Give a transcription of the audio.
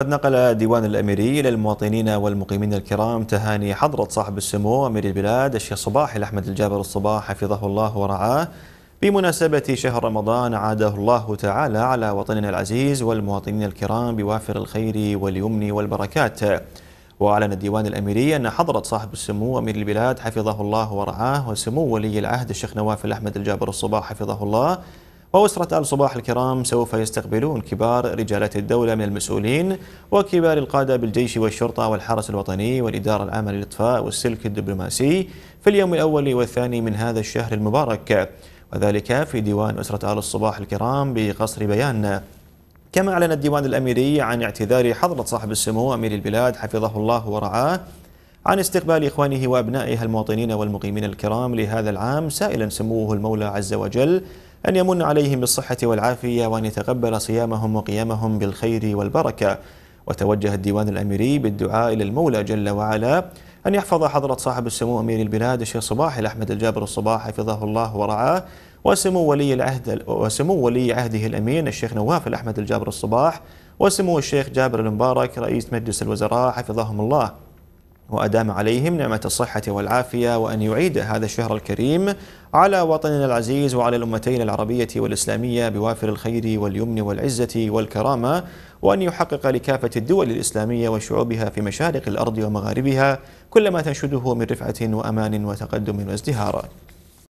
قد نقل ديوان الأميري إلى المواطنين والمقيمين الكرام تهاني حضرة صاحب السمو أمير البلاد الشيخ صباح الأحمد الجابر الصباح حفظه الله ورعاه. بمناسبة شهر رمضان عاده الله تعالى على وطننا العزيز والمواطنين الكرام بوافر الخير واليمن والبركات. وأعلن الديوان الأميري أن حضرة صاحب السمو أمير البلاد حفظه الله ورعاه وسمو ولي العهد الشيخ نواف الأحمد الجابر الصباح حفظه الله. وأسرة آل صباح الكرام سوف يستقبلون كبار رجالات الدولة من المسؤولين وكبار القادة بالجيش والشرطة والحرس الوطني والإدارة العامة للإطفاء والسلك الدبلوماسي في اليوم الأول والثاني من هذا الشهر المبارك. وذلك في ديوان أسرة آل الصباح الكرام بقصر بيان. كما أعلن الديوان الأميري عن اعتذار حضرة صاحب السمو أمير البلاد حفظه الله ورعاه عن استقبال إخوانه وأبنائها المواطنين والمقيمين الكرام لهذا العام سائلا سموه المولى عز وجل أن يمن عليهم بالصحة والعافية وأن يتقبل صيامهم وقيامهم بالخير والبركة. وتوجه الديوان الأميري بالدعاء إلى المولى جل وعلا أن يحفظ حضرة صاحب السمو أمير البلاد الشيخ صباح الأحمد الجابر الصباح حفظه الله ورعاه. وسمو ولي العهد وسمو ولي عهده الأمين الشيخ نواف الأحمد الجابر الصباح. وسمو الشيخ جابر المبارك رئيس مجلس الوزراء حفظهم الله. وأدام عليهم نعمة الصحة والعافية وأن يعيد هذا الشهر الكريم على وطننا العزيز وعلى الأمتين العربية والإسلامية بوافر الخير واليمن والعزة والكرامة وأن يحقق لكافة الدول الإسلامية وشعوبها في مشارق الأرض ومغاربها كل ما تنشده من رفعة وأمان وتقدم وازدهار.